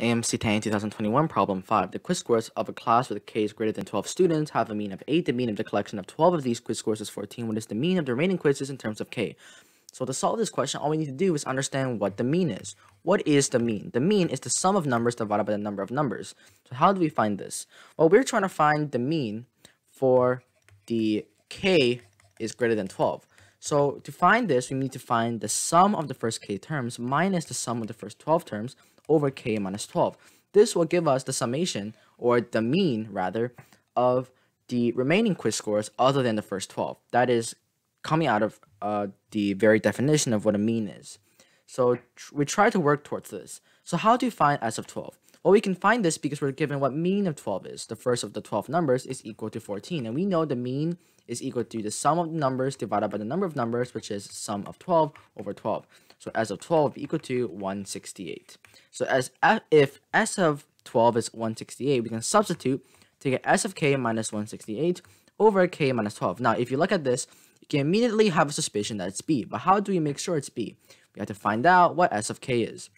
AMC 10 2021 problem 5. The quiz scores of a class with a K is greater than 12 students have a mean of 8. The mean of the collection of 12 of these quiz scores is 14. What is the mean of the remaining quizzes in terms of K? So to solve this question, all we need to do is understand what the mean is. What is the mean? The mean is the sum of numbers divided by the number of numbers. So how do we find this? Well, we're trying to find the mean for the K is greater than 12. So to find this, we need to find the sum of the first k terms minus the sum of the first 12 terms over k minus 12. This will give us the summation, or the mean rather, of the remaining quiz scores other than the first 12. That is coming out of uh, the very definition of what a mean is. So tr we try to work towards this. So how do you find S of 12? Well, we can find this because we're given what mean of 12 is. The first of the 12 numbers is equal to 14. And we know the mean is equal to the sum of the numbers divided by the number of numbers, which is sum of 12 over 12. So S of 12 equal to 168. So as uh, if S of 12 is 168, we can substitute to get S of k minus 168 over k minus 12. Now, if you look at this, you can immediately have a suspicion that it's b. But how do we make sure it's b? We have to find out what S of k is.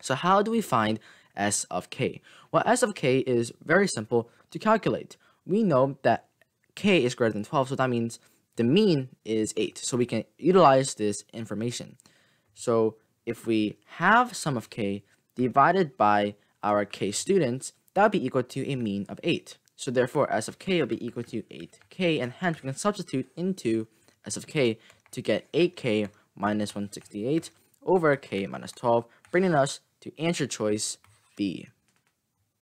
So how do we find S of k? Well, S of k is very simple to calculate. We know that k is greater than 12, so that means the mean is 8. So we can utilize this information. So if we have sum of k divided by our k students, that would be equal to a mean of 8. So therefore, S of k will be equal to 8k, and hence we can substitute into S of k to get 8k minus 168 over k minus 12, bringing us to answer choice B.